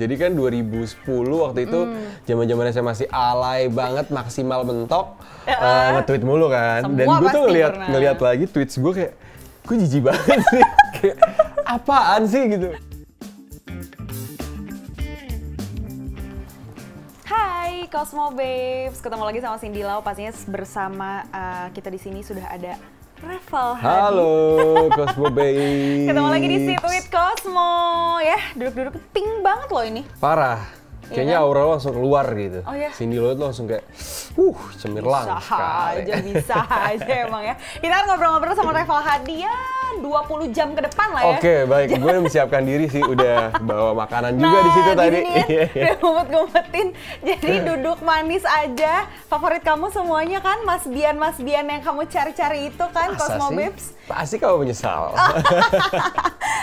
Jadi kan 2010 waktu itu zaman-zaman saya masih alay banget maksimal mentok eh, nge-tweet mulu kan. Semua Dan gue tuh ngeliat pernah. ngeliat lagi tweets gue kayak gue jijik banget sih. kayak apaan sih gitu. Hai Cosmo Babes, ketemu lagi sama Cindy Lau. Pastinya bersama uh, kita di sini sudah ada Hadi. Halo, Cosmo Bay. Ketemu lagi di Sit with Cosmo ya. Duduk-duduk pink banget loh ini. Parah. Kayaknya aura lo langsung keluar gitu. Iya Oh, iya? Cindy lo tuh langsung kayak, uh, cemerlang Bisa sekali. aja, bisa aja emang ya. Kita akan ngobrol-ngobrol sama Revel Hadi ya 20 jam ke depan lah ya. Oke, baik. Gue menyiapkan diri sih, udah bawa makanan juga di situ Nah, tadi. nih ya, ngumpet-ngumpetin. Jadi duduk manis aja. Favorit kamu semuanya kan Mas Bian Mas Bian yang kamu cari-cari itu kan Masa Cosmo sih? Babes. Pasti kamu menyesal.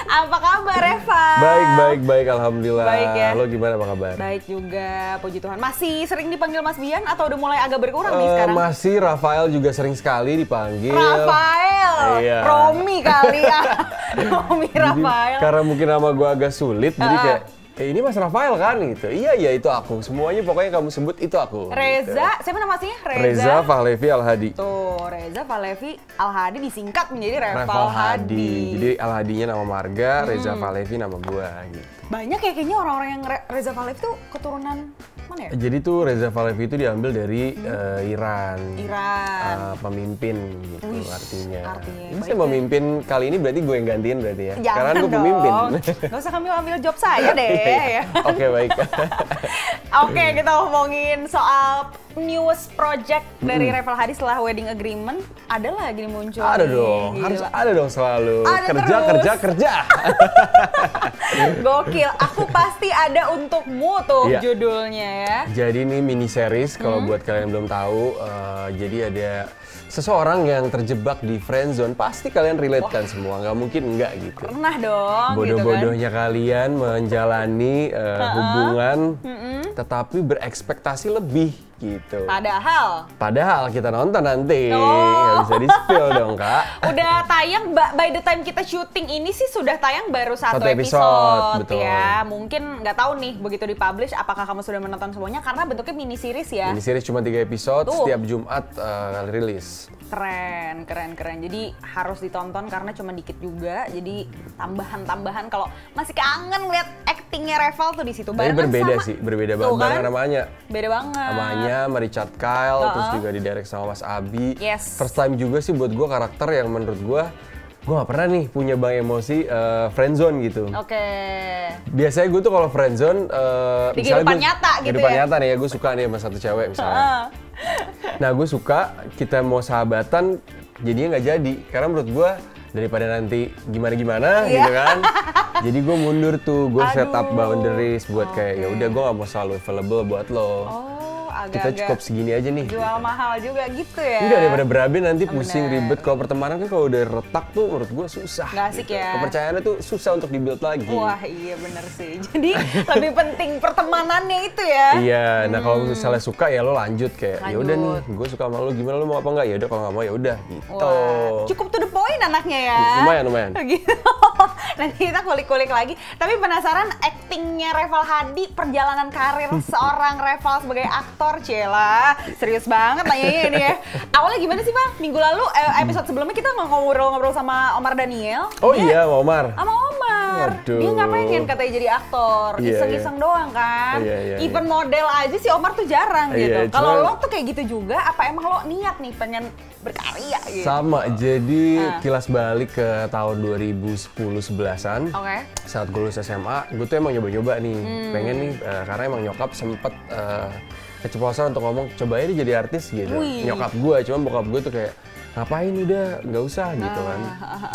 Apa kabar Reva? baik, baik, baik. Alhamdulillah. Baik ya. Lo gimana apa kabar? Baik juga, puji Tuhan. Masih sering dipanggil Mas Bian atau udah mulai agak berkurang nih Eh, sekarang? masih Rafael juga sering sekali dipanggil. Rafael, Iya. Romi kali ya. Romi Jadi, Rafael. karena mungkin nama gue agak sulit, jadi Ah. kayak, eh ini Mas Rafael kan gitu. Iya, iya itu aku. Semuanya pokoknya kamu sebut itu aku. Reza, siapa nama aslinya? Gitu. Reza Fahlevi Alhadi. Tuh, Reza Valevi Alhadi disingkat menjadi Reval, Hadi. Hadi. Jadi Alhadinya nama marga, Reza Hmm. Fahlevi nama gua gitu. Banyak ya kayaknya orang-orang yang Re- Reza Valevi tuh keturunan mana ya? Jadi tuh Reza Fahlevi itu diambil dari eh, Iran. Iran. Eh, pemimpin gitu Wih, artinya. artinya Ini saya ya. memimpin kali ini berarti gue yang gantiin berarti ya. Jangan Karena gue pemimpin. Gak usah kami ambil job saya deh ya. Oke baik. Oke, kita ngomongin soal newest project dari Reval Hadi setelah wedding agreement. Ada lagi nih muncul. ada dong, Gila. harus ada dong selalu. Ada kerja, terus. kerja, kerja. Gokil, aku pasti ada untukmu tuh Iya. judulnya ya. Jadi ini mini series kalau Hmm. buat kalian yang belum tahu, eh, jadi ada seseorang yang terjebak di friend zone. Pasti kalian relate kan semua, nggak mungkin enggak gitu. Pernah dong gitu kan. Bodoh-bodohnya kalian menjalani eh, hubungan, tetapi berekspektasi lebih gitu. Padahal Padahal kita nonton nanti, Oh. nggak bisa di spill dong kak. udah tayang by the time kita syuting ini sih sudah tayang baru satu, Satu episode, episode, betul. ya mungkin nggak tahu nih begitu dipublish apakah kamu sudah menonton semuanya karena bentuknya mini series ya Ini series cuma tiga episode, Tuh. setiap Jumat eh, rilis. Keren keren keren jadi harus ditonton karena cuma dikit juga jadi tambahan-tambahan kalau masih kangen lihat actingnya Reval tuh di situ Tapi berbeda sama- sih, berbeda Tuh banget. kan? namanya. beda banget namanya Richard Kyle, Uh-uh. terus juga didirect sama Mas Abi. Yes. First time juga sih buat gue karakter yang menurut gue, gue gak pernah nih punya bang emosi eh, friendzone gitu. oke Biasanya gue tuh kalau friendzone, eh, Di misalnya kehidupan gua- nyata gitu kehidupan ya? nyata nih ya, gue suka nih sama satu cewek misalnya. Ah. Nah gue suka kita mau sahabatan, jadinya nggak jadi. Karena menurut gue daripada nanti gimana-gimana Iya. gitu kan. Jadi gue mundur tuh, gue set up boundaries buat kayak ya udah gue gak mau selalu available buat lo. oh kita agak-agak cukup segini aja nih. jual mahal juga gitu ya Enggak daripada berabe nanti pusing Bener. ribet. Kalau pertemanan kan kalau udah retak tuh menurut gue susah. Nggak asik ya. Kepercayaannya tuh susah untuk dibuild lagi. Wah iya bener sih. Jadi lebih penting pertemanannya itu ya. Iya, nah kalau misalnya suka ya lo lanjut kayak ya udah nih, Hmm. Gue suka sama lo gimana lo mau apa enggak ya udah kalau nggak mau ya udah gitu. Wah, cukup to the point anaknya ya. Lumayan, lumayan. Gitu. Nanti kita kulik-kulik lagi. Tapi penasaran actingnya Reval Hadi, perjalanan karir seorang Reval sebagai aktor, Cela. Serius banget nanyanya ini ya. Awalnya gimana sih Bang? Minggu lalu, eh, episode sebelumnya kita ngobrol-ngobrol sama Omar Daniel. Oh Dia- iya, Omar. sama Omar. Waduh. Dia nggak pengen katanya jadi aktor, Iya, iseng-iseng doang kan. Iya, iya, Even model aja si Omar tuh jarang Iya, gitu. Kalau lo tuh kayak gitu juga, apa emang lo niat nih pengen berkarya gitu? Sama, jadi Ah. kilas balik ke tahun 2010-11an. Oke. Saat gue lulus SMA, gue tuh emang nyoba-nyoba nih. Hmm. Pengen nih, eh, karena emang nyokap sempet eh, keceplosan untuk ngomong, coba aja jadi artis gitu. Wih. Nyokap gue, cuman bokap gue tuh kayak, ngapain udah, nggak usah gitu kan.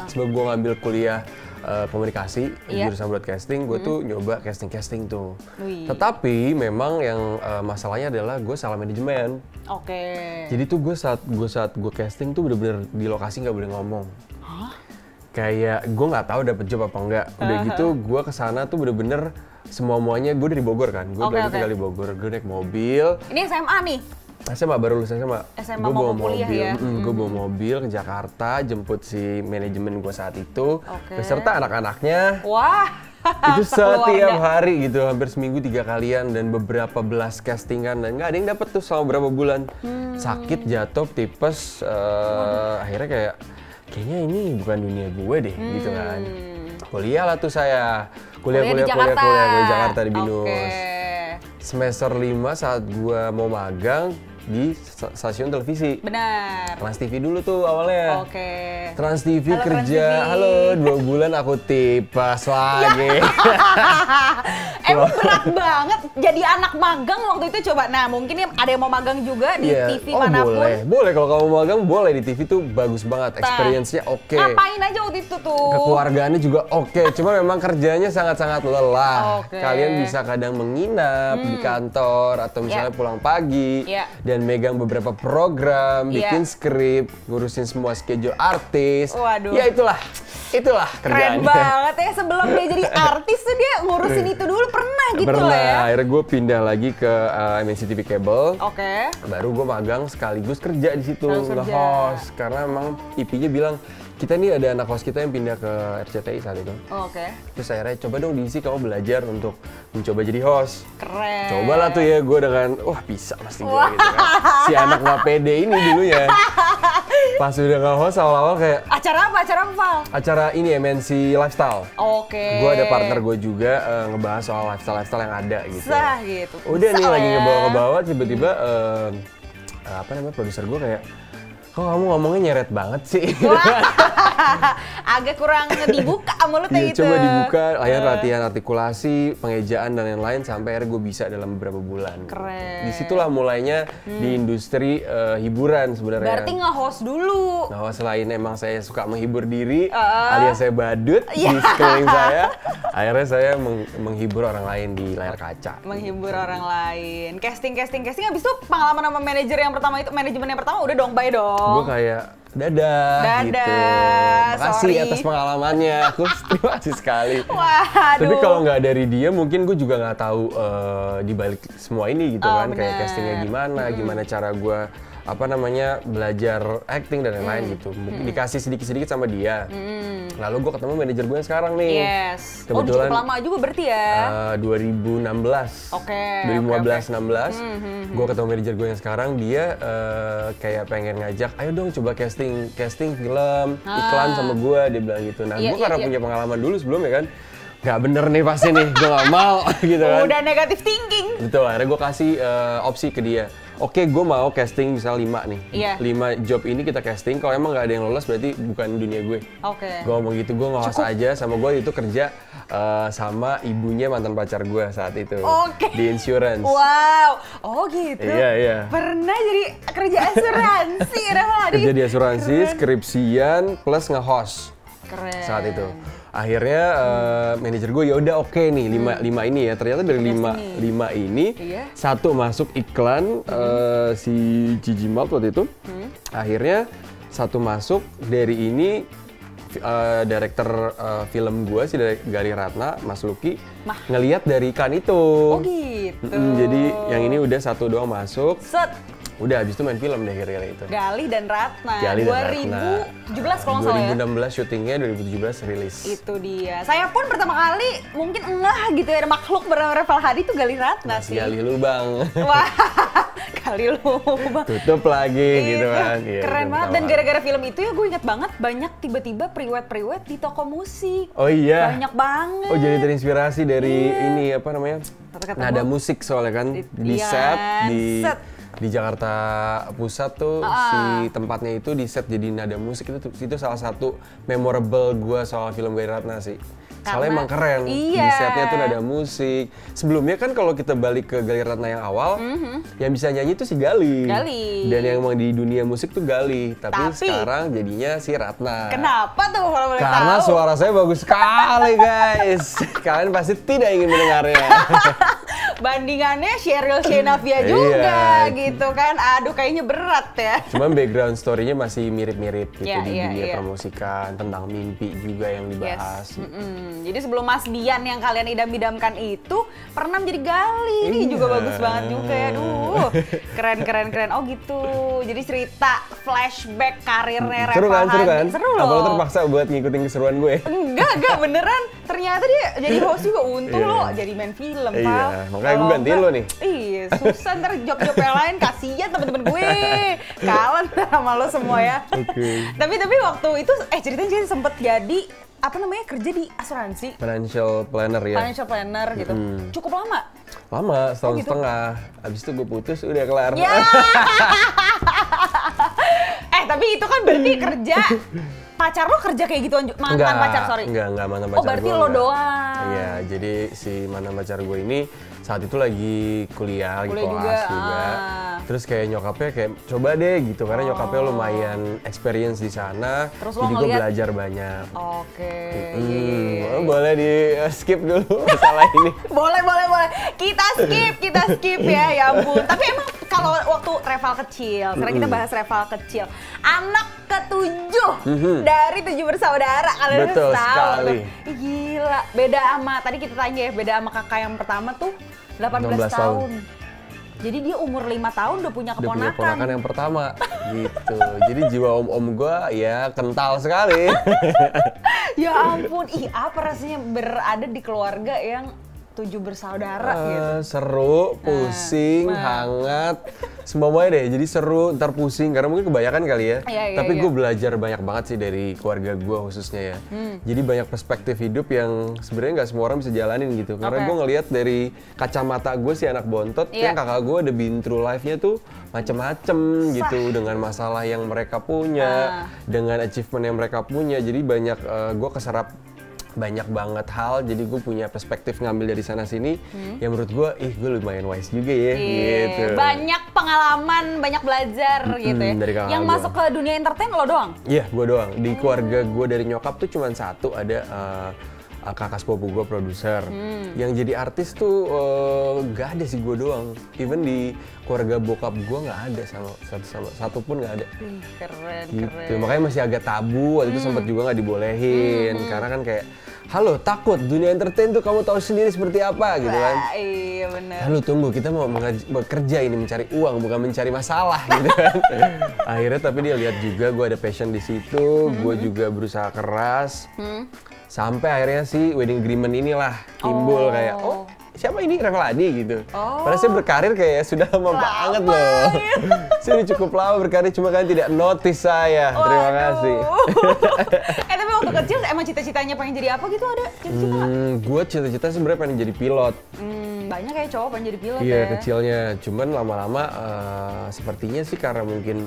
Sebelum gue ngambil kuliah eh, komunikasi, Iya. jurusan broadcasting, gue tuh nyoba casting-casting tuh. Wih. Tetapi memang yang eh, masalahnya adalah gue salah manajemen. Oke. Jadi tuh gue saat gue saat gue casting tuh bener-bener di lokasi nggak boleh ngomong. Kayak gue nggak tahu dapet job apa enggak. Udah gitu gue ke sana tuh bener-bener semua muanya gue dari Bogor kan. Gue lagi oke. tinggal di Bogor. Gue naik mobil. Ini SMA nih. SMA baru lulus SMA. SMA Gue bawa kuliah mobil. ya? gue bawa mobil ke Jakarta jemput si manajemen gue saat itu Oke. beserta anak-anaknya. Wah, itu setiap hari gitu hampir seminggu tiga kalian dan beberapa belas castingan dan nggak ada yang dapet tuh selama berapa bulan Hmm. sakit jatuh tipes eh, akhirnya kayak kayaknya ini bukan dunia gue deh gitu kan kuliah lah tuh saya kuliah. Kuliah kuliah kuliah kuliah kuliah di Jakarta di Binus Oke. semester 5 saat gue mau magang di sta- stasiun televisi Benar. Trans TV dulu tuh awalnya Oke. Trans TV Halo, Trans kerja, TV. halo dua bulan aku tipes lagi. Emang berat banget jadi anak magang waktu itu coba. Nah mungkin ya ada yang mau magang juga di Iya. TV oh, mana pun. boleh, boleh kalau kamu magang boleh di TV tuh bagus banget, Nah, experience-nya oke. Ngapain aja waktu itu tuh? Kekeluargaannya juga oke, cuma memang kerjanya sangat-sangat lelah. Oke. Kalian bisa kadang menginap di kantor atau misalnya Ya. pulang pagi Ya. Dan megang beberapa program, Ya. bikin skrip, ngurusin semua schedule artis. Waduh. Ya itulah, itulah Keren kerjaannya. banget ya sebelum dia jadi artis tuh dia ngurusin itu dulu pernah gitu Pernah, lah ya. akhirnya gue pindah lagi ke uh, MNC TV Cable. Oke. Baru gue magang sekaligus kerja di situ nge-host karena emang IP-nya bilang kita nih ada anak host kita yang pindah ke RCTI saat itu. Oke. Terus akhirnya coba dong diisi kamu belajar untuk mencoba jadi host. Keren. Cobalah tuh ya gue dengan wah bisa pasti gue gitu kan. Si anak nggak pede ini dulunya. Pas udah nge-host awal-awal kayak Acara apa? Acara apa? Acara ini MNC Lifestyle. Oke. Gue ada partner gue juga eh, ngebahas soal lifestyle-lifestyle yang ada gitu. Sah gitu. Udah nih Sah lagi ya. ngebawa-ngebawa tiba-tiba eh, apa namanya produser gue kayak kok kamu ngomongnya nyeret banget sih. Agak kurang dibuka mulutnya Iya, gitu. coba dibuka, akhirnya latihan artikulasi, pengejaan dan lain-lain sampai akhirnya gue bisa dalam beberapa bulan. Keren. Di situlah mulainya di industri eh, hiburan sebenarnya. Berarti nge-host dulu. Nah, selain emang saya suka menghibur diri, Ah. alias saya badut Iya. di sekeliling saya, akhirnya saya meng- menghibur orang lain di layar kaca. menghibur orang lain. Casting, casting, casting. Habis itu pengalaman sama manajer yang pertama itu, manajemen yang pertama udah dong, bye dong. Gue kayak dadah, Dadah, gitu. Makasih sorry. atas pengalamannya. Aku terima kasih sekali. Waduh. Tapi kalau nggak dari dia, mungkin gue juga nggak tahu eh, di balik semua ini gitu Oh, kan, kayak bener. castingnya gimana, gimana cara gue apa namanya belajar acting dan lain-lain Mm. gitu. Mungkin dikasih sedikit-sedikit sama dia. Lalu gue ketemu manajer gue yang sekarang nih. Yes. Oh, Kebetulan cukup lama juga berarti ya. eh, 2016. Oke, 2015 oke, Hmm, 16. Gue ketemu manajer gue yang sekarang dia eh, kayak pengen ngajak, ayo dong coba casting casting film iklan sama gue dia bilang gitu. Nah Ah. Iya, gue iya, karena iya. punya pengalaman dulu sebelumnya kan, nggak bener nih pasti nih, gue nggak mau gitu kan. Udah negatif thinking. Betul, akhirnya gue kasih eh, opsi ke dia. Oke, gue mau casting misal 5 nih. Iya. 5 job ini kita casting, kalau emang nggak ada yang lolos berarti bukan dunia gue. Oke. Gue ngomong gitu, gue nge-host aja sama gue itu kerja eh, sama ibunya mantan pacar gue saat itu. Oke. Di insurance. Wow. Oh gitu. Iya, iya. Pernah jadi kerja asuransi, Rahmadi. Kerja di asuransi, Keren. skripsian, plus nge-host Keren. saat itu. Akhirnya eh, manajer gue ya udah oke nih lima, lima ini ya. Ternyata dari lima, lima ini Iya. satu masuk iklan eh, si Gigi Malt waktu itu. Akhirnya satu masuk dari ini eh, director eh, film gue si dari Gali Ratna, Mas Luki Mah. ngeliat dari iklan itu. Oh gitu. Mm-mm, jadi yang ini udah satu doang masuk. Set. Udah habis itu main film deh kira-kira itu. Galih dan Ratna. Gali dan Ratna. 2017 kalau nggak salah ya. 2016 syutingnya, 2017 rilis. Itu dia. Saya pun pertama kali mungkin enggak gitu ya ada makhluk bernama Reval Hadi itu Galih Ratna Mas sih. Gali lubang. Wah, kali lu. Bang. Tutup lagi gitu Iya, kan. Iya, Keren banget. Dan gara-gara film itu ya gue inget banget banyak tiba-tiba priwet-priwet di toko musik. Oh iya. Banyak banget. Oh jadi terinspirasi dari Iya. ini apa namanya? Kata-kata Nada gua- musik soalnya kan Di- iya set di set. Di Jakarta Pusat tuh Ah. si tempatnya itu di set jadi nada musik itu itu salah satu memorable gua soal film Gali Ratna sih. Soalnya Karena- emang keren. Di iya. setnya tuh nada musik. Sebelumnya kan kalau kita balik ke Gali Ratna yang awal, yang bisa nyanyi tuh si Gali. Gali. Dan yang emang di dunia musik tuh Gali. Tapi, Tapi- sekarang jadinya si Ratna. Kenapa tuh kalau boleh Karena tahu? suara saya bagus sekali guys. Kalian pasti tidak ingin mendengarnya. Bandingannya Cheryl Shenavia juga Iya. gitu kan. Aduh kayaknya berat ya. Cuman background story-nya masih mirip-mirip gitu Iya, di iya, dunia iya. permusikan tentang mimpi juga yang dibahas. Yes. Jadi sebelum Mas Dian yang kalian idam-idamkan itu pernah menjadi Gali. Ini Iya. juga bagus banget juga ya. Duh, keren keren keren. Oh gitu. Jadi cerita flashback karirnya Reva Seru kan, seru kan? Seru loh. Apa lo terpaksa buat ngikutin keseruan gue? Enggak, enggak beneran. Ternyata dia jadi host juga untung Iya. lo jadi main film, Iya, Pak. makanya gue gantiin lo nih. Iya, susah ntar job-job yang lain kasihan temen-temen gue. Kalah sama lo semua ya. Oke. tapi tapi waktu itu eh ceritanya jadi sempet jadi apa namanya kerja di asuransi Financial planner ya. financial planner gitu. Cukup lama. Lama, setahun Oh, gitu. setengah. Abis itu gue putus, udah kelar. Ya. eh tapi itu kan berarti kerja pacar lo kerja kayak gitu mantan Enggak, pacar sorry. Enggak, enggak mantan Oh, pacar berarti gua, lo enggak. doang. Iya, jadi si mantan pacar gue ini saat itu lagi kuliah, lagi Kuliah kelas juga, juga. ah. Oh. Terus kayak nyokapnya kayak coba deh gitu, karena nyokapnya lumayan experience di sana. Terus jadi gue belajar banyak. Oke. iya, Hmm, iya, iya, iya. boleh di uh, skip dulu masalah ini. Boleh, boleh, boleh. Kita skip, kita skip ya, ya ampun. Tapi emang kalau waktu Reval kecil, sekarang kita bahas Reval kecil. Anak ketujuh dari tujuh bersaudara. Kalian Betul tahu sekali. Gila, beda sama, tadi kita tanya ya, beda sama kakak yang pertama tuh 18, 16 tahun. tahun. Jadi dia umur 5 tahun udah punya Udah punya keponakan. ponakan yang pertama gitu. Jadi jiwa om-om gue ya kental sekali. ya ampun, ih apa rasanya berada di keluarga yang tujuh bersaudara gitu. Eh, seru, pusing, nah. hangat, semuanya deh. Jadi seru, ntar pusing karena mungkin kebanyakan kali ya. Iya, iya, Tapi iya. gue belajar banyak banget sih dari keluarga gue khususnya ya. Hmm. Jadi banyak perspektif hidup yang sebenarnya nggak semua orang bisa jalanin gitu. Karena Oke. gue ngelihat dari kacamata gue si anak bontot, Iya. yang kakak gue udah been through life-nya tuh macem-macem gitu dengan masalah yang mereka punya, Ah. dengan achievement yang mereka punya. Jadi banyak gue keserap banyak banget hal jadi gue punya perspektif ngambil dari sana sini yang menurut gue ih gue lumayan wise juga ya Hmm. Iya, gitu Banyak pengalaman, banyak belajar gitu ya. dari Yang gua. masuk ke dunia entertain lo doang? iya gue doang di keluarga gue dari nyokap tuh cuma satu ada eh, kakak sepupu gue produser. Hmm. yang jadi artis tuh eh, nggak ada sih gue doang. Even di keluarga bokap gue nggak ada sama satu sama satu pun nggak ada. Keren, gitu. keren. makanya masih agak tabu. Waktu itu sempat juga nggak dibolehin. Karena kan kayak halo takut dunia entertain tuh kamu tahu sendiri seperti apa gitu kan Wah, iya bener. Lalu tunggu kita mau bekerja ini mencari uang bukan mencari masalah gitu kan. Akhirnya tapi dia lihat juga gue ada passion di situ, gue juga berusaha keras. Sampai akhirnya si wedding agreement inilah timbul Oh. kayak oh siapa ini Revel Adi gitu. Oh. Padahal saya berkarir kayak sudah lama banget loh. saya udah cukup lama berkarir cuma kan tidak notice saya. Terima Waduh. kasih. eh tapi waktu kecil emang cita-citanya pengen jadi apa gitu ada cita-cita? Hmm, gue cita-cita sebenarnya pengen jadi pilot. Hmm, banyak kayak cowok pengen jadi pilot Iya ya. kecilnya, cuman lama-lama eh, sepertinya sih karena mungkin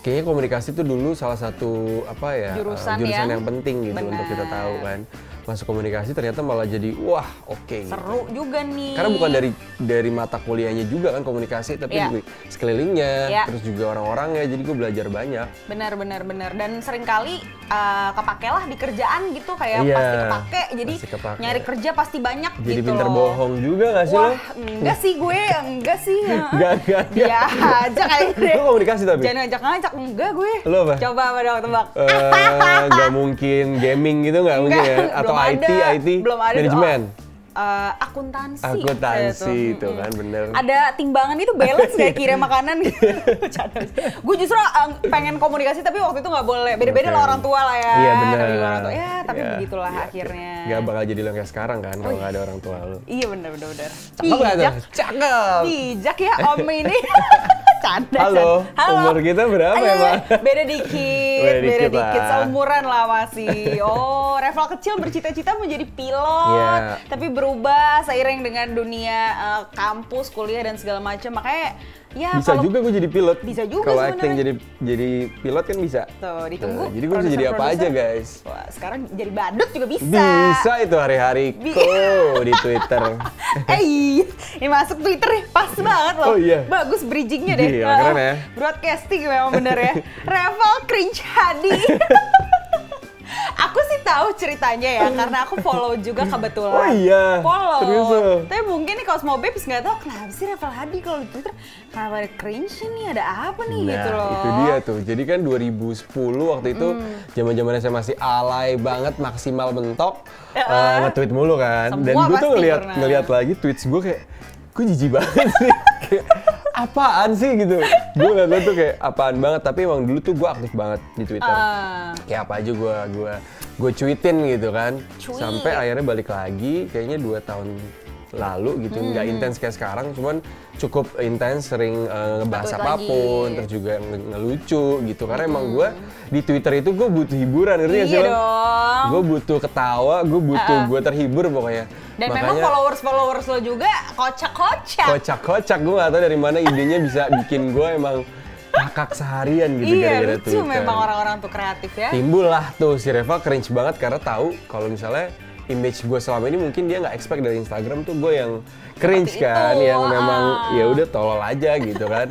kayaknya komunikasi itu dulu salah satu apa ya eh, Jurusan jurusan yang- yang, penting gitu untuk kita tahu kan. Masuk komunikasi ternyata malah jadi wah oke. gitu. Seru juga nih. Karena bukan dari dari mata kuliahnya juga kan komunikasi, tapi juga sekelilingnya, Iya. terus juga orang-orangnya. Jadi gue belajar banyak. Benar benar benar dan sering kali uh, kepake lah di kerjaan gitu kayak Iya, pasti kepake jadi pasti kepake. nyari kerja pasti banyak Jadi gitu pinter loh. bohong juga gak sih lo? Wah, enggak sih gue, enggak sih. Enggak, enggak. Ya, aja deh. Lo komunikasi tapi? Jangan ngajak-ngajak, enggak gue. Lo apa? Coba apa dong, tebak. Eh, nggak mungkin gaming gitu nggak mungkin ya? Atau IT, IT, belum ada. manajemen? Oh, eh, akuntansi. Akuntansi itu kan, bener. Ada timbangan itu balance nggak kirim makanan gitu. Gue justru eh, pengen komunikasi tapi waktu itu nggak boleh. Beda-beda lah orang tua lah ya. Iya benar. Tapi orang tua, ya tapi Iya, begitulah iya, akhirnya. Gak bakal jadi lo kayak sekarang kan kalau nggak ada orang tua lo. Iya. Cakep nggak tuh? Bijak, Cakep. bijak ya Om ini. Canda. Halo, canda. Halo. umur kita berapa Ayo, emang? Beda dikit, Beda beda dikit dikit, lah. seumuran lah masih. Oh, Reval kecil bercita-cita menjadi pilot, Iya. tapi berubah seiring dengan dunia eh, kampus, kuliah dan segala macam. Makanya ya Bisa kalau juga gue jadi pilot. Bisa juga Kalau acting jadi jadi pilot kan bisa. Tuh, ditunggu. Nah, jadi gue bisa jadi apa aja guys. Wah, sekarang jadi badut juga bisa. Bisa itu hari-hariku Bi- di Twitter. eh, iya. ini masuk Twitter nih, pas banget loh. Oh, iya. Bagus bridgingnya deh. Gila, keren ya. Broadcasting memang bener ya. Revel Cringe Hadi. aku sih tahu ceritanya ya, karena aku follow juga kebetulan. Oh iya? Follow. Serius? Tapi mungkin nih semua babes nggak tahu kenapa sih Revel Hadi kalau di Twitter, kenapa ada cringe nih, ada apa nih Nah, gitu loh. itu dia tuh. Jadi kan 2010 waktu itu zaman-zaman saya masih alay banget, maksimal mentok, eh, nge-tweet mulu kan. Dan gue tuh ngeliat pernah. ngeliat lagi tweets gue kayak, gue jijik banget sih. Apaan sih gitu gue ngeliat lo tuh kayak apaan banget tapi emang dulu tuh gue aktif banget di Twitter Ah. kayak apa aja gue gua gue cuitin gitu kan Tweet. sampai akhirnya balik lagi kayaknya dua tahun lalu gitu Hmm. nggak intens kayak sekarang cuman cukup intens sering eh, ngebahas apa pun lagi. Hmm. terus juga nge- ngelucu gitu karena emang gue di Twitter itu gue butuh hiburan ngerti nggak sih Iya gue butuh ketawa gue butuh gue terhibur pokoknya Dan memang followers-followers lo juga kocak-kocak. kocak-kocak gue gak tau dari mana idenya bisa bikin gue emang kakak seharian gitu iya, gara-gara lucu Twitter. memang orang-orang tuh kreatif ya. Timbul lah tuh si Reva cringe banget karena tahu kalau misalnya image gue selama ini mungkin dia nggak expect dari Instagram tuh gue yang cringe Seperti kan, itu, yang memang ah. ya udah tolol aja gitu kan.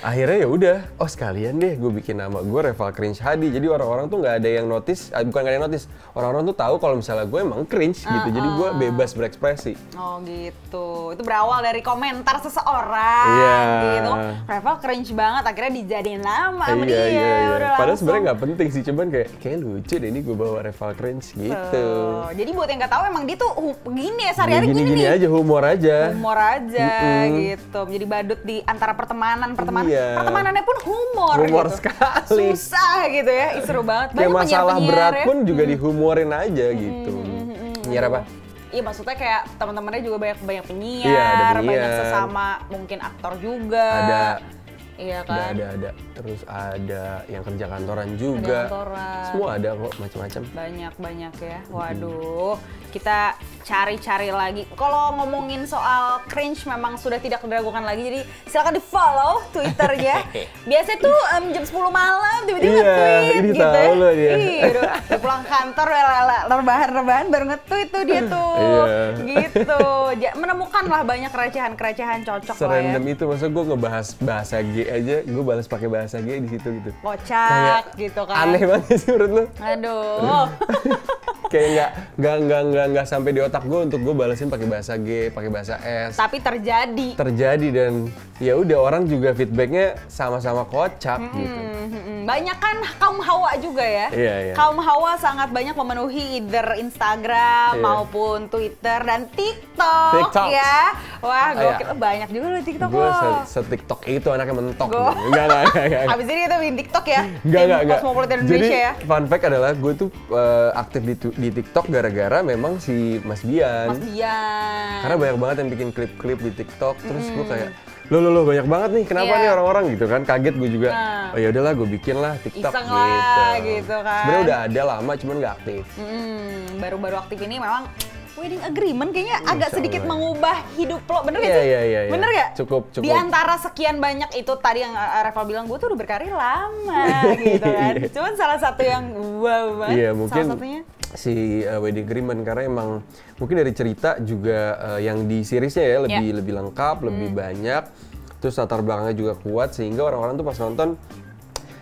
Akhirnya ya udah, oh sekalian deh gue bikin nama gue Reval Cringe Hadi. Jadi orang-orang tuh nggak ada yang notice, eh, bukan nggak ada yang notice. Orang-orang tuh tahu kalau misalnya gue emang cringe gitu. Jadi gue bebas berekspresi. Oh gitu. Itu berawal dari komentar seseorang Iya. gitu. Reval cringe banget akhirnya dijadiin nama sama iya, dia. iya, iya. Padahal sebenarnya nggak penting sih, cuman kayak kayak lucu deh ini gue bawa Reval Cringe gitu. Tuh. Jadi buat yang nggak tahu emang dia tuh begini ya sehari-hari gini, gini, gini nih. aja, humor aja. Humor aja Mm-mm. gitu. Jadi badut di antara pertemanan, pertemanan. Iya. Pertemanannya pun humor Humor gitu. sekali. Susah gitu ya. Seru banget. Kayak Banyak masalah penyiar-penyiar berat ya. pun juga dihumorin aja gitu. Penyiar apa? Iya maksudnya kayak teman-temannya juga banyak banyak penyiar, Iya, ada banyak penyiar. sesama mungkin aktor juga. Ada. Iya Ada, kan. ada, ada. Terus ada yang kerja kantoran juga. kantoran. Semua ada kok macam-macam. Banyak banyak ya. Waduh, kita cari-cari lagi. Kalau ngomongin soal cringe memang sudah tidak diragukan lagi. Jadi silakan di follow Twitternya. Biasanya tuh em, jam 10 malam tiba-tiba Iya, nge-tweet ini gitu tahu ya. loh dia. Iya, pulang kantor rebahan-rebahan baru nge-tweet tuh dia tuh. Iya. Gitu. Menemukan lah banyak recehan-kerecehan cocok lah ya. Itu, masa gue ngebahas bahasa G aja, gue balas pakai bahasa G di situ gitu. Kocak gitu kan. Aneh banget sih menurut lu. Aduh. Kayak nggak nggak nggak nggak nggak sampai di otak gue untuk gue balasin pakai bahasa G, pakai bahasa S. Tapi terjadi. terjadi dan ya udah orang juga feedbacknya sama-sama kocak gitu. Hmm, hmm, hmm. Banyak kan kaum hawa juga ya. Iya, iya. Kaum hawa sangat banyak memenuhi either Instagram Iya. maupun Twitter dan TikTok, TikTok. ya. Wah, Ah, gokil. iya. Banyak juga loh TikTok Gue se, TikTok itu anaknya mentok. Gitu. Enggak, enggak. Habis ini kita bikin TikTok ya. Enggak, enggak, enggak. Jadi, ya. fun fact adalah gue tuh eh, aktif di, di TikTok gara-gara memang si Mas Bian. Mas Bian. Karena banyak banget yang bikin klip-klip di TikTok, terus gue kayak, lo lo lo banyak banget nih, kenapa Iya. nih orang-orang gitu kan? Kaget gue juga. Nah. Oh ya udahlah, gue bikin lah TikTok Iseng gitu. lah, gitu kan. Sebenarnya udah ada lama, cuman nggak aktif. Hmm, baru-baru aktif ini memang wedding agreement kayaknya agak Insya sedikit Allah. mengubah hidup lo. Bener gak Iya, sih? iya, iya, iya. Bener gak? Cukup, cukup. Di antara sekian banyak itu tadi yang Reval bilang, gue tuh udah berkarir lama gitu kan. Iya. Cuman salah satu yang wow banget. Iya mungkin Salah satunya. Si uh, wedding agreement karena emang mungkin dari cerita juga uh, yang di seriesnya ya lebih Iya. lebih lengkap, lebih Hmm. banyak, terus latar belakangnya juga kuat sehingga orang-orang tuh pas nonton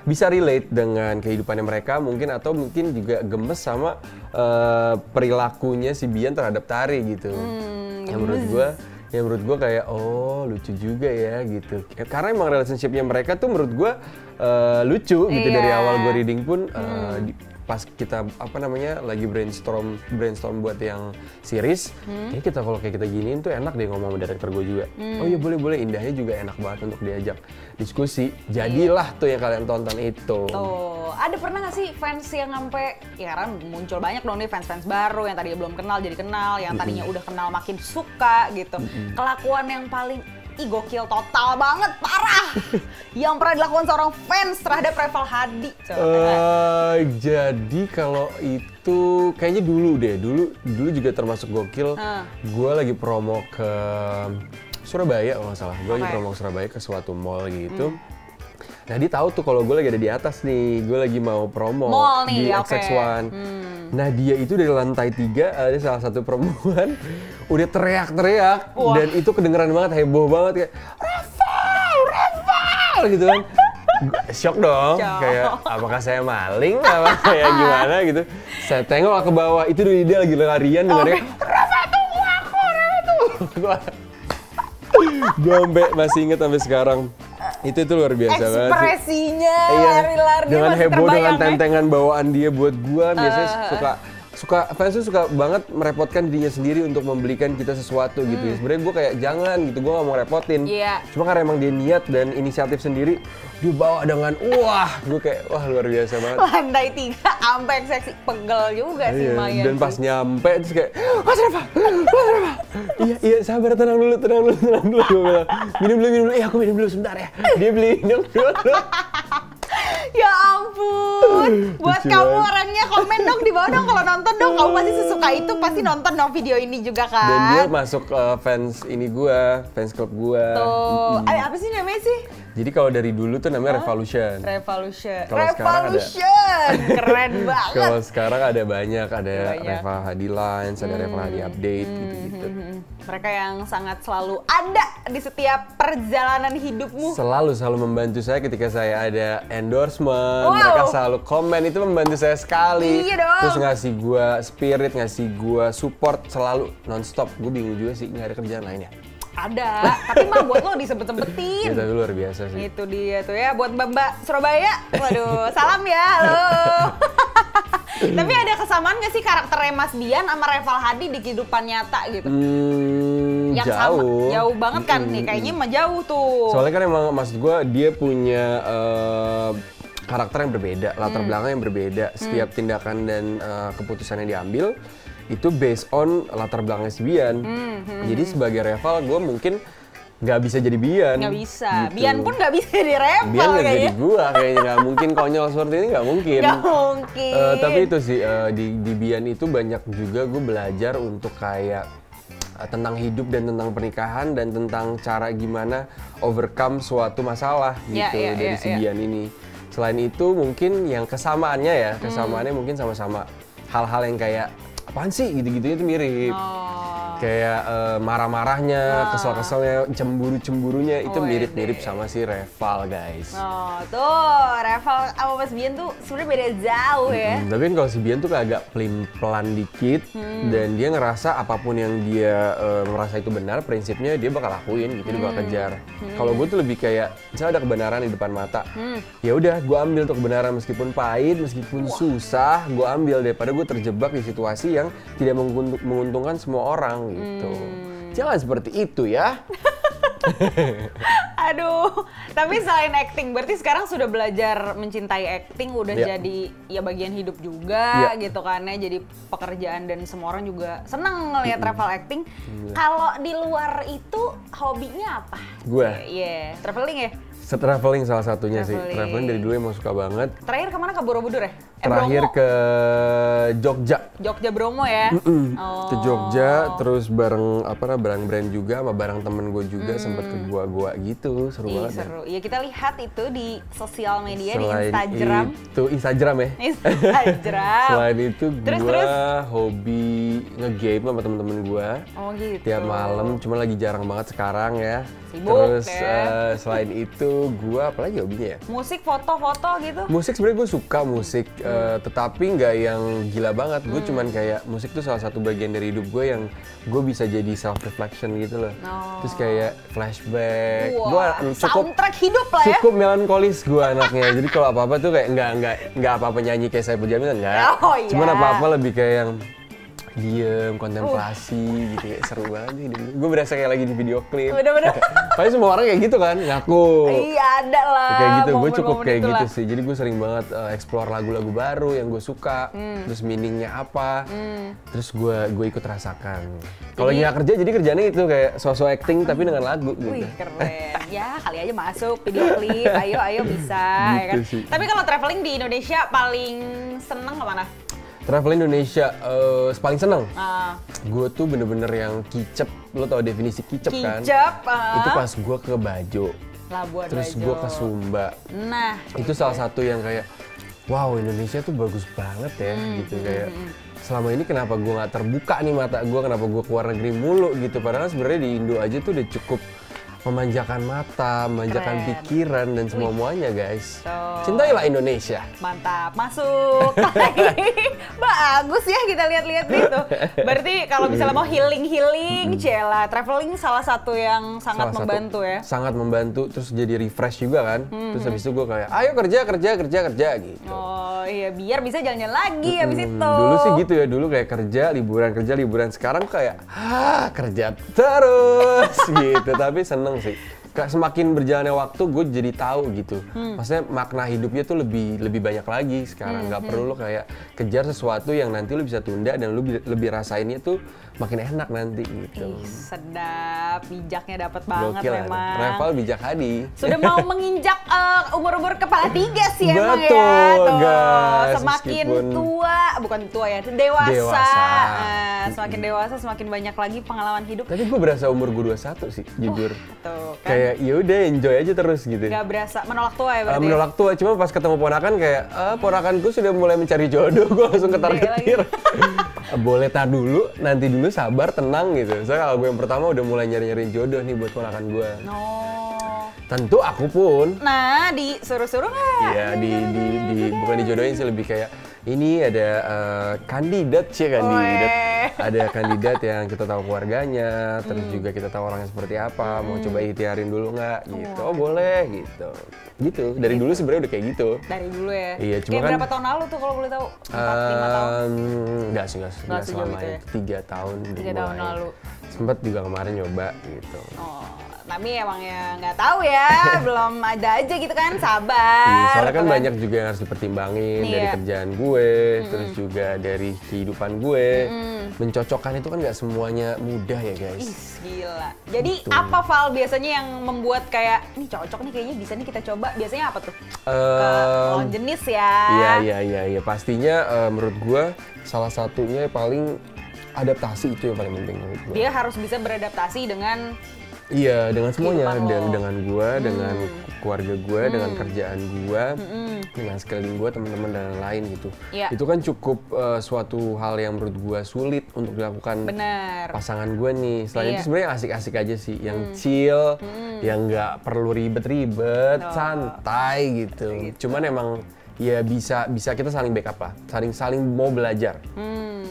bisa relate dengan kehidupannya mereka mungkin atau mungkin juga gemes sama uh, perilakunya si Bian terhadap Tari gitu. Hmm, yang menurut gua yang menurut gua kayak oh lucu juga ya gitu. Karena emang relationshipnya mereka tuh menurut gua uh, lucu gitu dari Iya. awal gua reading pun uh, di- pas kita apa namanya lagi brainstorm brainstorm buat yang series, kayak kita kalau kayak kita giniin tuh enak deh ngomong sama director gue juga. Oh iya boleh boleh indahnya juga enak banget untuk diajak diskusi. Jadilah tuh yang kalian tonton itu. Tuh, ada pernah gak sih fans yang sampai ya kan muncul banyak dong nih fans-fans baru yang tadinya belum kenal jadi kenal, yang tadinya udah kenal makin suka gitu. Kelakuan yang paling ih gokil total banget, parah. yang pernah dilakukan seorang fans terhadap Reval Hadi. Coba. Eh, jadi kalau itu kayaknya dulu deh, dulu dulu juga termasuk gokil. Ah. Gue lagi promo ke Surabaya kalau nggak salah. Gue lagi Oke. Hmm. promo ke Surabaya ke suatu mall gitu. Nah dia tahu tuh kalau gue lagi ada di atas nih, gue lagi mau promo Mall nih, di oke. XX1. Hmm. Nah dia itu dari lantai tiga ada salah satu perempuan udah teriak-teriak dan itu kedengeran banget heboh banget kayak Rafael, Rafael gitu kan. Shock dong, Shock. kayak apakah saya maling apa kayak gimana gitu. Saya tengok ke bawah itu dia lagi larian dengarnya Rafa tunggu aku, Rafa tunggu. Gua gue masih inget sampai sekarang. Itu itu luar biasa banget. sih. Ekspresinya lari-lari dengan heboh dengan ya. tentengan bawaan dia buat gua biasanya Eh. suka suka fans tuh suka banget merepotkan dirinya sendiri untuk membelikan kita sesuatu gitu ya. Sebenarnya gue kayak jangan gitu, gue gak mau repotin. Hmm. Iya. Cuma karena emang dia niat dan inisiatif sendiri, dia bawa dengan wah, gue kayak wah luar biasa banget. Lantai tiga, sampai seksi pegel juga sih Iya, Maya. dan sih. pas nyampe terus kayak Mas Reva, Mas Reva. iya, iya, sabar, tenang dulu, tenang dulu, tenang dulu. Gue bilang, minum dulu, minum dulu. Iya, aku minum dulu sebentar ya. Dia beli minum dulu. Ya ampun, buat Lucu kamu banget. orangnya komen dong di bawah dong kalau nonton dong. Kamu pasti sesuka itu, pasti nonton dong video ini juga kan. Dan dia masuk eh, fans ini gua, fans club gua. Tuh, eh, apa sih namanya sih? Jadi kalau dari dulu tuh namanya Revolution. Revolution. Kalau sekarang ada- Revolution, keren banget. Kalau sekarang ada banyak, ada Banyak. Hmm, Reva Hadi Lines, ada Reva Hadi Update gitu-gitu. Mereka yang sangat selalu ada di setiap perjalanan hidupmu. Selalu selalu membantu saya ketika saya ada endorsement, Wow. mereka selalu komen itu membantu saya sekali. Iya dong. Terus ngasih gua spirit, ngasih gua support selalu nonstop. Gue bingung juga sih nggak ada kerjaan lain ya. Ada, tapi mah buat lo disebut-sebutin. Ya tapi luar biasa sih. Itu dia tuh ya buat Mbak-mbak Surabaya. Waduh, salam ya, halo. Tapi ada kesamaan gak sih karakternya Mas Dian sama Reval Hadi di kehidupan nyata gitu? Hmm, Yang jauh. sama, jauh banget kan Mm-mm. nih, kayaknya mah jauh tuh. Soalnya kan emang maksud gue dia punya eh, karakter yang berbeda, latar Hmm. belakang yang berbeda. Setiap tindakan dan eh, keputusan yang diambil itu based on latar belakangnya si Bian. Hmm, Jadi sebagai rival gue mungkin nggak bisa jadi Bian. Nggak bisa. gitu. Bian pun nggak bisa di Reval Bian nggak jadi gua kayaknya nggak mungkin konyol seperti ini nggak mungkin. Nggak mungkin. Eh, tapi itu sih eh, di di Bian itu banyak juga gue belajar untuk kayak eh, tentang hidup dan tentang pernikahan dan tentang cara gimana overcome suatu masalah Ya, gitu ya, dari ya, si. Bian ini. Selain itu mungkin yang kesamaannya ya kesamaannya Hmm. mungkin sama-sama hal-hal yang kayak apaan sih gitu-gitu itu mirip. Oh. Kayak eh, marah-marahnya, kesel-keselnya, cemburu-cemburunya itu Wede. mirip-mirip sama si Reval guys. Oh, tuh Reval sama Mas Bian tuh sebenarnya beda jauh ya. Hmm, tapi kan kalau si Bian tuh kayak agak pelin-pelan dikit Hmm. dan dia ngerasa apa pun yang dia eh, merasa itu benar, prinsipnya dia bakal lakuin gitu, dia bakal Hmm. kejar. Kalau gue tuh lebih kayak misalnya ada kebenaran di depan mata, Hmm. ya udah gue ambil tuh kebenaran meskipun pahit, meskipun susah, gue ambil daripada gue terjebak di situasi yang tidak menguntung- menguntungkan semua orang gitu. Hmm. Jangan seperti itu ya. Aduh, tapi selain acting, berarti sekarang sudah belajar mencintai acting, udah Ya. jadi ya bagian hidup juga Ya. gitu kan ya, jadi pekerjaan dan semua orang juga senang ngelihat travel acting. Kalau di luar itu hobinya apa? Gue. Iya, traveling ya. Traveling salah satunya sih. Traveling. Traveling dari dulu emang suka banget. Terakhir ke mana ke Borobudur ya? Eh, Terakhir Bromo. ke Jogja. Jogja Bromo ya. ke Jogja terus bareng apa nah, bareng brand juga sama bareng temen gue juga sempet ke gua-gua gitu seru Ih, banget ya. Seru. Ya kita lihat itu di sosial media di Selain Instagram. itu Instagram ya Instagram. selain itu Terus, gua terus? hobi ngegame sama temen-temen gua Oh gitu. tiap malam cuma lagi jarang banget sekarang ya Sibuk, terus ya. eh, selain itu gua apalagi hobinya ya Musik, foto-foto gitu. Musik sebenarnya gue suka musik, eh, tetapi nggak yang gila banget. Gue Hmm. cuman kayak musik tuh salah satu bagian dari hidup gue yang gue bisa jadi self reflection gitu loh. Oh. Terus kayak flashback. Gue Wah, cukup soundtrack hidup lah ya. cukup melankolis gue anaknya. jadi kalau apa apa tuh kayak nggak nggak nggak apa apa nyanyi kayak saya Jamil nggak. Oh, iya. Cuman apa apa lebih kayak yang diem, kontemplasi gitu ya seru banget sih gue berasa kayak lagi di video klip Bener-bener. Pasti semua orang kayak gitu kan ngaku Iya ada lah. kayak gitu gue cukup kayak itulah. gitu sih jadi gue sering banget uh, explore lagu-lagu baru yang gue suka Hmm. terus meaningnya apa terus gue gue ikut rasakan kalau nggak kerja jadi kerjanya itu kayak sosok acting tapi dengan lagu gitu Wih keren. ya kali aja masuk video klip. Ayo ayo bisa ya kan. Gitu sih. Tapi kalau traveling di Indonesia paling seneng ke mana? Travel Indonesia uh, paling seneng? Ah, gue tuh bener-bener yang kicep. Lo tau definisi kicep, kan? Kicep, ah. itu pas gue ke Bajo. Labuan terus gue ke Sumba. Nah, itu salah satu yang kayak wow Indonesia tuh bagus banget ya Hmm, gitu. kayak selama ini kenapa gue nggak terbuka nih mata gue kenapa gue keluar negeri mulu gitu. Padahal sebenarnya di Indo aja tuh udah cukup memanjakan mata, memanjakan Keren. pikiran dan semua muanya guys. Tuh. Cintailah Indonesia. Mantap, masuk. Bagus ya kita lihat-lihat gitu. Berarti kalau misalnya mau healing-healing, Cela, traveling salah satu yang sangat Salah satu- membantu ya. Sangat membantu, terus jadi refresh juga kan. Hmm, Terus habis itu gue kayak, ayo kerja, kerja, kerja, kerja gitu. Oh iya, biar bisa jalan-jalan lagi habis Hmm, itu. Dulu sih gitu ya, dulu kayak kerja, liburan, kerja, liburan. Sekarang kayak, ah kerja terus gitu. Tapi seneng sih. Kayak semakin berjalannya waktu, gue jadi tahu gitu. Hmm. Maksudnya makna hidupnya tuh lebih lebih banyak lagi sekarang. Hmm, Nggak perlu lo kayak kejar sesuatu yang nanti lo bisa tunda dan lo bi- lebih rasainnya tuh makin enak nanti gitu. Ih, sedap, bijaknya dapat banget Gokil ya. memang. Reval bijak hadi. Sudah mau menginjak eh, umur-umur kepala tiga sih emang ya. Betul, Tuh, guys. Semakin Meskipun- tua, bukan tua ya, dewasa. Dewasa. Nah, semakin dewasa semakin banyak lagi pengalaman hidup. Tapi gue berasa umur gue 21 sih, jujur. Tuh kan. Kayak ya udah enjoy aja terus gitu. Gak berasa menolak tua ya Uh, berarti. menolak tua cuma pas ketemu ponakan kayak ah ponakanku sudah mulai mencari jodoh gue langsung ketar ketir boleh tar dulu nanti dulu sabar tenang gitu soalnya kalau gue yang pertama udah mulai nyari nyariin jodoh nih buat ponakan gue No. tentu aku pun Nah, disuruh-suruh nggak? ya di, di, di bukan dijodohin sih lebih kayak ini ada uh, kandidat sih kandidat ada kandidat yang kita tahu keluarganya terus Hmm. juga kita tahu orangnya seperti apa mau coba ikhtiarin dulu nggak gitu oh boleh gitu gitu dari dulu sebenarnya udah kayak gitu Dari dulu ya. Iya, cuma Kayak kan- berapa tahun lalu tuh kalau boleh tahu? Empat, lima tahun. Enggak sih, enggak, Nggak selama ya? Tiga tahun Tiga tahun mulai. lalu. Sempet juga kemarin nyoba gitu. Oh, tapi emang ya nggak tahu ya, belum ada aja gitu kan, sabar. Iya, soalnya kan banyak juga yang harus dipertimbangin dari Iya. kerjaan gue, terus juga dari kehidupan gue. Mencocokkan itu kan nggak semuanya mudah ya Ih, guys. gila. Jadi Gitu. apa Val biasanya yang membuat kayak, ini cocok nih kayaknya bisa nih kita coba. Biasanya apa tuh? Ke Ehm, lawan jenis ya. Iya, iya, iya, iya. Pastinya eh, menurut gue salah satunya paling adaptasi itu yang paling penting. Dia harus bisa beradaptasi dengan Iya, dengan semuanya, dengan dengan gua, dengan keluarga dengan Hmm. kerjaan gua, dengan sekeliling gua, teman-teman dan lain-lain gitu. Iya. Itu kan cukup eh, suatu hal yang menurut gua sulit untuk dilakukan benar. pasangan gua nih. Selain Iya. Hmm. itu sebenarnya asik-asik aja sih, yang chill, yang nggak perlu ribet-ribet, Oh. santai gitu. Cuman emang ya bisa bisa kita saling backup lah, saling saling mau belajar. Hmm.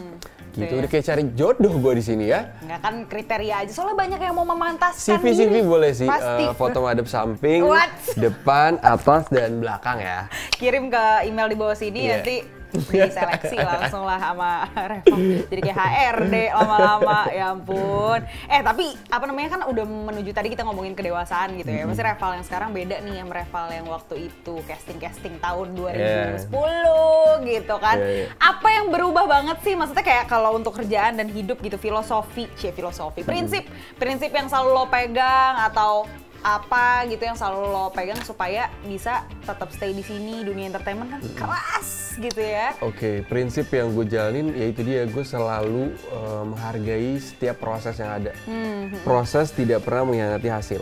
Gitu, udah kayak cari jodoh gua di sini ya. Nggak kan kriteria aja, soalnya banyak yang mau memantaskan CV CV diri. boleh sih, Pasti. eh, foto madep samping, What? depan, atas dan belakang ya. kirim ke email di bawah sini Iya. nanti diseleksi langsung lah sama Revo. Jadi kayak HRD lama-lama, ya ampun. Eh tapi apa namanya kan udah menuju tadi kita ngomongin kedewasaan gitu ya. Pasti Reval yang sekarang beda nih sama Reval yang waktu itu casting-casting tahun 2010 gitu kan. Iya, iya. Apa yang berubah banget sih? Maksudnya kayak kalau untuk kerjaan dan hidup gitu filosofi, cie filosofi, prinsip, prinsip yang selalu lo pegang atau apa gitu yang selalu lo pegang supaya bisa tetap stay di sini dunia entertainment kan keras gitu ya. Oke, prinsip yang gue jalanin yaitu dia gue selalu eh, menghargai setiap proses yang ada. Hmm, Proses tidak pernah mengkhianati hasil.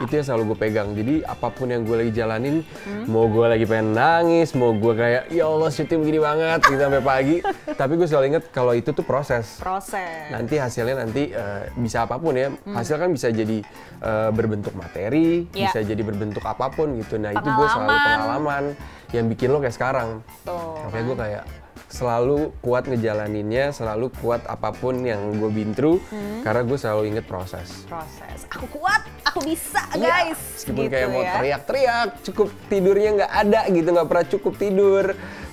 Itu yang selalu gue pegang. Jadi apa pun yang gue lagi jalanin, Hmm. mau gue lagi pengen nangis, mau gue kayak ya Allah syuting begini banget gitu sampai pagi, tapi gue selalu inget kalau itu tuh proses. Proses. nanti hasilnya nanti eh, bisa apa pun ya hasil kan bisa jadi eh, berbentuk materi Ya. bisa jadi berbentuk apa pun gitu nah itu gue selalu Pengalaman. pengalaman yang bikin lo kayak sekarang Tuh. makanya gue kayak selalu kuat ngejalaninnya selalu kuat apa pun yang gue been through Hmm. karena gue selalu inget proses Proses. Aku kuat, aku bisa Iya, guys. meskipun gitu kayak mau ya. teriak-teriak cukup tidurnya nggak ada gitu nggak pernah cukup tidur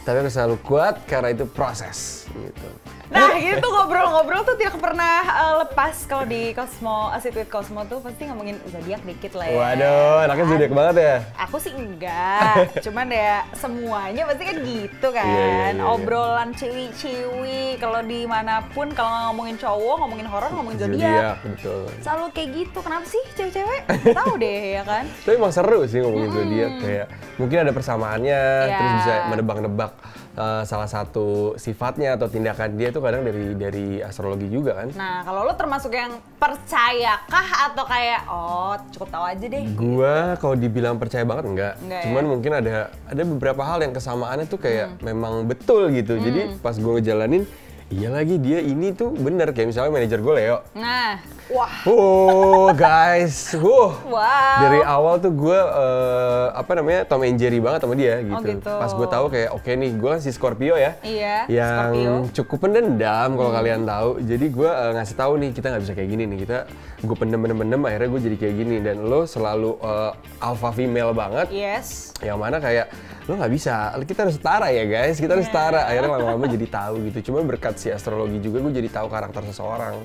tapi aku selalu kuat karena itu proses gitu Nah gitu ngobrol-ngobrol tuh tidak pernah eh, lepas kalau di Cosmo, Asit with Cosmo tuh pasti ngomongin zodiak dikit lah ya. waduh anaknya zodiak banget ya Aku sih enggak, cuman ya semuanya pasti kan gitu kan. Iya, iya, iya, iya. Obrolan ciwi-ciwi, kalau di mana pun kalau ngomongin cowok, ngomongin horor, ngomongin zodiak. betul Selalu kayak gitu, kenapa sih cewek-cewek? Tahu deh ya kan. Tapi emang seru sih ngomongin zodiak kayak mungkin ada persamaannya Iya. terus bisa menebak-nebak uh, salah satu sifatnya atau tindakan dia tuh kadang dari dari astrologi juga kan. Nah kalau lo termasuk yang percayakah atau kayak oh cukup tahu aja deh. Gua kalau dibilang percaya banget enggak. Enggak ya? Cuman mungkin ada ada beberapa hal yang kesamaannya tuh kayak Hmm. memang betul gitu. Jadi pas gue ngejalanin iya lagi dia ini tuh bener kayak misalnya manajer gue Leo. Nah Wah. Oh guys, uh. Wow. Dari awal tuh gue uh, apa namanya Tom and Jerry banget sama dia gitu. Oh, gitu. Pas gue tahu kayak oke nih gue si Scorpio ya. Iya, Yang Scorpio. cukup pendendam kalau kalian tahu. Jadi gue uh, ngasih tahu nih kita nggak bisa kayak gini nih kita gue pendem pendem pendem akhirnya gue jadi kayak gini dan lo selalu uh, alpha female banget. Yes. Yang mana kayak lo nggak bisa, kita harus setara ya guys, kita harus setara. Akhirnya lama-lama jadi tahu gitu. Cuma berkat si astrologi juga gue jadi tahu karakter seseorang.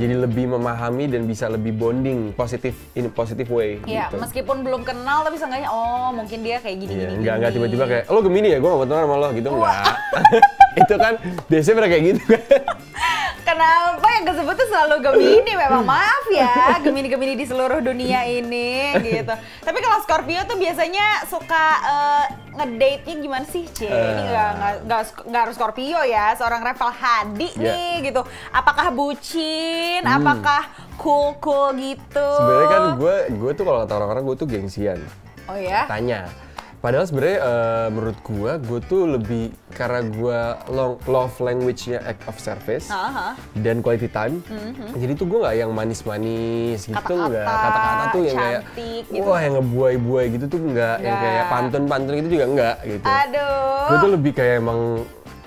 Jadi lebih memahami dan bisa lebih bonding positif in positive way. Iya, gitu. meskipun belum kenal tapi seenggaknya oh mungkin dia kayak gini Iya, gini. enggak enggak tiba-tiba kayak lo Gemini ya, gue gak mau temenan sama lo gitu enggak. itu kan biasanya pernah kayak gitu kan. Kenapa yang kesebut tuh selalu Gemini memang maaf ya Gemini-Gemini di seluruh dunia ini gitu. Tapi kalau Scorpio tuh biasanya suka eh, ngedate-nya gimana sih? Cie, ini Eh. nggak nggak nggak nggak harus Scorpio ya, seorang Reval Hadi Iya. nih gitu. Apakah bucin? Apakah cool-cool gitu? Hmm. Sebenarnya kan gue gue tuh kalau kata orang-orang gue tuh gengsian. Oh ya? Tanya. Padahal sebenarnya eh, menurut gue, gue tuh lebih karena gue long- love language-nya act of service Aha. dan quality time. Jadi tuh gue nggak yang manis-manis gitu Mm-hmm. Nggak. Kata-kata tuh yang kayak gitu. wah yang ngebuai-buai gitu tuh nggak. Yang Nggak. kayak pantun-pantun gitu juga nggak gitu. Aduh. Gue tuh lebih kayak emang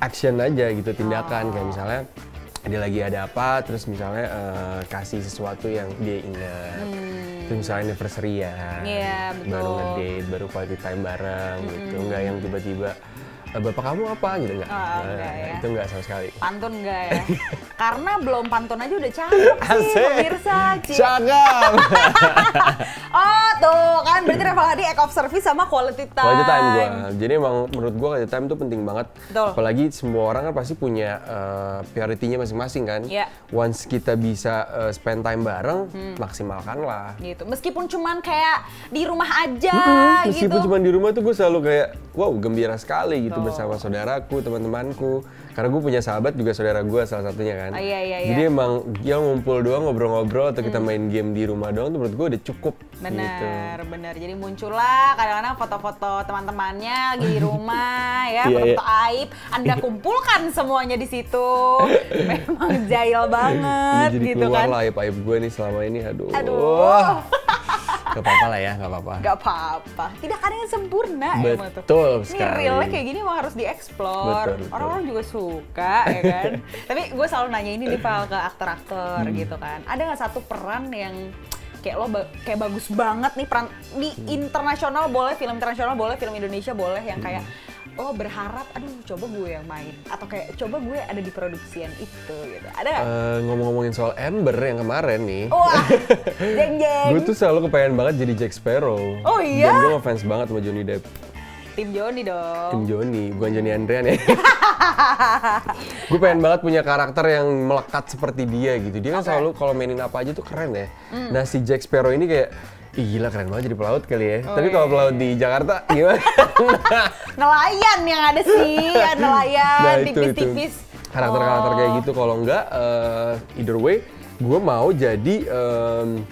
action aja gitu tindakan kayak misalnya dia lagi ada apa terus misalnya eh, kasih sesuatu yang dia ingat. Terus misalnya anniversary ya. Hmm. Iya, Baru ngedate, baru quality time bareng gitu. Enggak yang tiba-tiba "Eh, bapak kamu apa gitu enggak. Oh, enggak ya. Itu enggak sama sekali. Pantun enggak ya? Karena belum pantun aja udah cakep sih Asik. pemirsa. Cie. Cakep. Oh tuh kan berarti Reval Hadi act of service sama quality time. Quality time gue. Jadi emang menurut gue quality time tuh penting banget. Betul. Apalagi semua orang kan pasti punya uh, priority-nya masing-masing kan. Iya. Once kita bisa uh, spend time bareng, Hmm. maksimalkan lah. Gitu. Meskipun cuman kayak di rumah aja Hmm, gitu. meskipun cuma di rumah tuh gue selalu kayak wow gembira sekali gitu Bersama saudaraku, teman-temanku. Karena gue punya sahabat juga saudara gue salah satunya kan. Oh, iya, iya, Jadi iya. emang ya ngumpul doang ngobrol-ngobrol atau kita main game di rumah doang tuh menurut gue udah cukup. Gitu. Bener, bener. Jadi muncullah kadang-kadang foto-foto teman-temannya lagi di rumah ya, Iya, foto-foto aib. Anda kumpulkan semuanya di situ. Memang jahil banget Jadi gitu keluar kan. lah aib-aib gue nih selama ini, aduh. Aduh. Gak apa-apa lah ya, gak apa-apa. Gak apa-apa. Tidak ada yang sempurna emang tuh. Betul Ini sekali. realnya kayak gini emang harus dieksplor. Betul, betul. Orang-orang juga suka ya kan. Tapi gue selalu nanya ini nih Val ke aktor-aktor Hmm. gitu kan. Ada nggak satu peran yang kayak lo ba- kayak bagus banget nih peran di Hmm. internasional boleh, film internasional boleh, film Indonesia boleh yang kayak lo berharap, aduh coba gue yang main atau kayak coba gue ada di produksian itu gitu. Ada? Eh, ngomong-ngomongin soal Amber yang kemarin nih, Wah, jeng jeng. gue tuh selalu kepengen banget jadi Jack Sparrow. Oh iya? Dan gue ngefans banget sama Johnny Depp. Tim Joni dong. Tim Johnny, bukan Johnny Andrean ya. gue pengen banget punya karakter yang melekat seperti dia gitu. Dia kan. Hmm. selalu kalau mainin apa aja tuh keren ya. Nah si Jack Sparrow ini kayak, ih gila keren banget jadi pelaut kali ya. Oh, Tapi iya, kalau iya, pelaut di Jakarta gimana? nelayan yang ada sih, ya, nelayan Nah, tipis-tipis. Karakter-karakter kayak Oh. gitu. Kalau enggak, eh, either way, gue mau jadi em,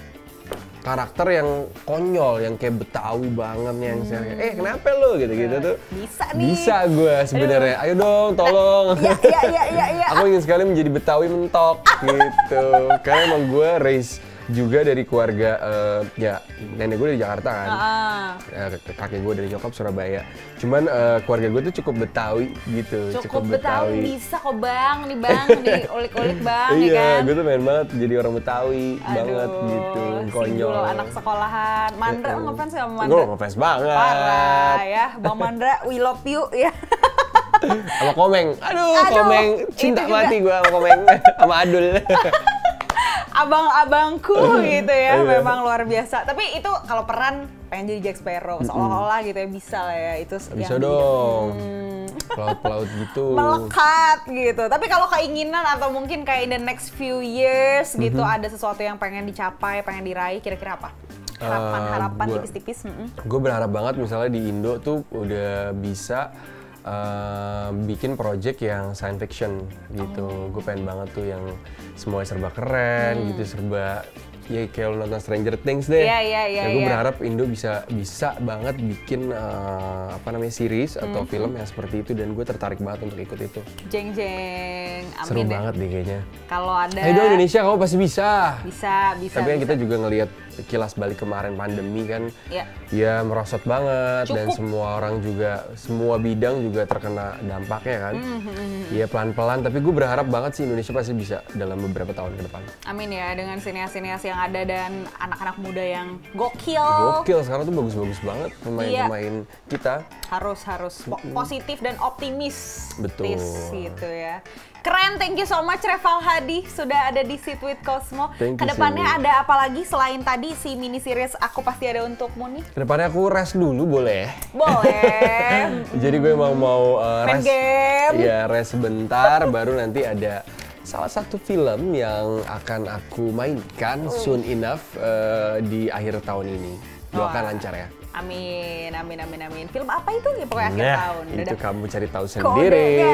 karakter yang konyol, yang kayak Betawi banget nih, yang saya kayak, eh kenapa lo gitu-gitu tuh. Bisa nih. Bisa gue sebenarnya. Ayo dong, tolong. Iya, iya, iya, iya, iya. Aku ingin sekali menjadi Betawi mentok gitu. Karena emang gue raise juga dari keluarga eh, ya nenek gue dari Jakarta kan. Eh, kakek gue dari nyokap Surabaya. Cuman eh, keluarga gue tuh cukup Betawi gitu, cukup Betawi bisa kok bang, nih bang, nih ulik-ulik bang, ya Iya, kan? gue tuh pengen banget jadi orang Betawi banget gitu, konyol. Sinjul anak sekolahan. Mandra lo ngefans sama Mandra? Gue ngefans banget. Parah ya, Bang Mandra, we love you ya. Sama Komeng. Aduh, Aduh, Komeng. Cinta mati gue sama Komeng. sama Adul. Abang-abangku gitu ya, Iya. memang luar biasa. Tapi itu kalau peran pengen jadi Jack Sparrow, seolah-olah gitu ya bisa lah ya. Itu Bisa yang dong. Hmm. Pelaut-pelaut gitu. melekat gitu. Tapi kalau keinginan atau mungkin kayak in the next few years gitu Mhm. ada sesuatu yang pengen dicapai, pengen diraih, kira-kira apa? Harapan-harapan Eh, tipis-tipis. Gue berharap banget misalnya di Indo tuh udah bisa bikin project yang science fiction gitu. Oh. Gue pengen banget tuh yang semuanya serba keren Hmm. gitu, serba ya kayak lo nonton Stranger Things deh. Iya, iya, iya, Ya, gue iya. berharap Indo bisa bisa banget bikin eh, apa namanya series atau Hmm. film yang seperti itu dan gue tertarik banget untuk ikut itu. Jeng jeng. Amin Seru ya. banget deh kayaknya. Kalau ada Ayo Indonesia kamu pasti bisa. bisa bisa. Tapi kan kita juga ngelihat kilas balik kemarin pandemi kan, Iya. ya merosot banget dan Cukup. semua orang juga, semua bidang juga terkena dampaknya kan. Hmm, Iya pelan-pelan, tapi gue berharap banget sih Indonesia pasti bisa dalam beberapa tahun ke depan. Amin ya dengan sineas-sineas yang ada dan anak-anak muda yang gokil. Gokil, sekarang tuh bagus-bagus banget pemain-pemain kita. Harus harus po- positif dan optimis. Betul. gitu ya. Keren, thank you so much Reval Hadi sudah ada di Sit with Cosmo. Thank you, Ke depannya ada apa lagi selain tadi si mini series aku pasti ada untukmu nih? Ke depannya aku rest dulu boleh? Boleh. Jadi gue emang mau uh, rest, game. Iya rest sebentar, baru nanti ada salah satu film yang akan aku mainkan Oh. soon enough uh, di akhir tahun ini. Doakan Wah. lancar ya. Amin, amin, amin, amin. Film apa itu ya pokoknya akhir Nah, tahun. itu Dadah. kamu cari tahu sendiri. Kodenya,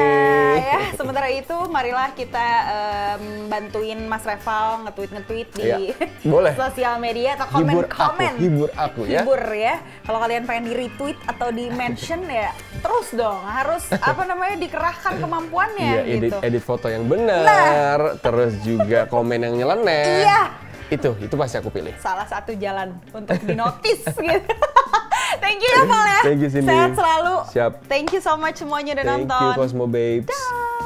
ya. Sementara itu, marilah kita em, bantuin Mas Reval nge-tweet nge-tweet di Iya, boleh. sosial media atau komen Hibur komen. aku, hibur aku ya. Hibur ya. Kalau kalian pengen di retweet atau di mention ya, terus dong harus apa namanya dikerahkan kemampuannya Iya, edit, gitu. edit foto yang benar, terus juga komen yang nyeleneh. Iya. Itu, itu pasti aku pilih. Salah satu jalan untuk dinotis gitu. Thank you ya Val ya. Thank you, Cindy. Sehat selalu. Siap. Thank you so much semuanya udah Thank nonton. you Cosmo Babes. Dah.